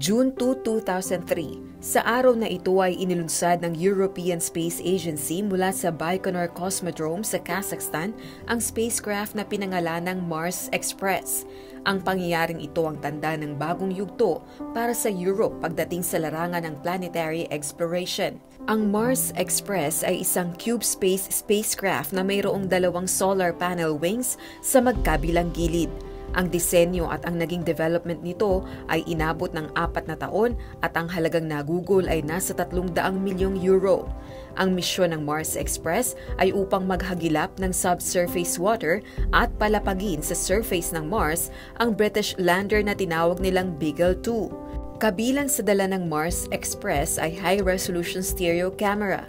June 2, 2003, sa araw na ito ay inilunsad ng European Space Agency mula sa Baikonur Cosmodrome sa Kazakhstan ang spacecraft na pinangalan ng Mars Express. Ang pangyayaring ito ang tanda ng bagong yugto para sa Europe pagdating sa larangan ng planetary exploration. Ang Mars Express ay isang CubeSpace spacecraft na mayroong dalawang solar panel wings sa magkabilang gilid. Ang disenyo at ang naging development nito ay inabot ng apat na taon at ang halagang nagugol ay nasa 300 milyong euro. Ang misyon ng Mars Express ay upang maghagilap ng subsurface water at palapagin sa surface ng Mars ang British lander na tinawag nilang Beagle 2. Kabilang sa dala ng Mars Express ay high-resolution stereo camera,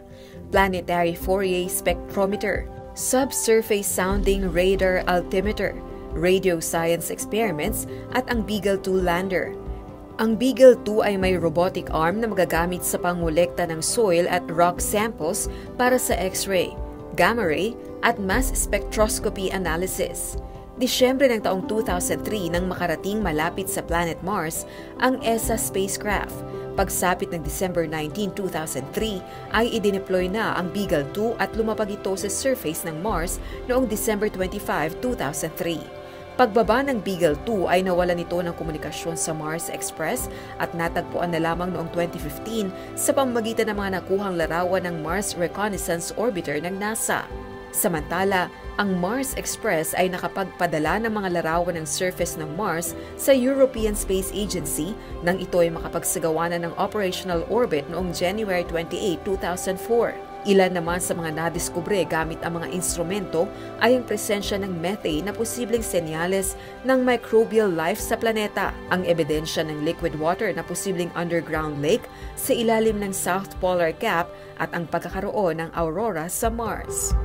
planetary Fourier spectrometer, subsurface sounding radar altimeter, radio science experiments at ang Beagle 2 lander. Ang Beagle 2 ay may robotic arm na magagamit sa pangolekta ng soil at rock samples para sa X-ray, gamma ray at mass spectroscopy analysis. Disyembre ng taong 2003 nang makarating malapit sa planet Mars ang ESA spacecraft. Pagsapit ng December 19, 2003 ay idineploy na ang Beagle 2 at lumapag ito sa surface ng Mars noong December 25, 2003. Pagbaba ng Beagle 2 ay nawala nito ng komunikasyon sa Mars Express at natagpuan na lamang noong 2015 sa pamamagitan ng mga nakuhang larawan ng Mars Reconnaissance Orbiter ng NASA. Samantala, ang Mars Express ay nakapagpadala ng mga larawan ng surface ng Mars sa European Space Agency nang ito ay makapagsagawa na ng operational orbit noong January 28, 2004. Ilan naman sa mga nadiskubre gamit ang mga instrumento ay ang presensya ng methane na posibleng senyales ng microbial life sa planeta, ang ebidensya ng liquid water na posibleng underground lake sa ilalim ng South Polar Cap at ang pagkakaroon ng aurora sa Mars.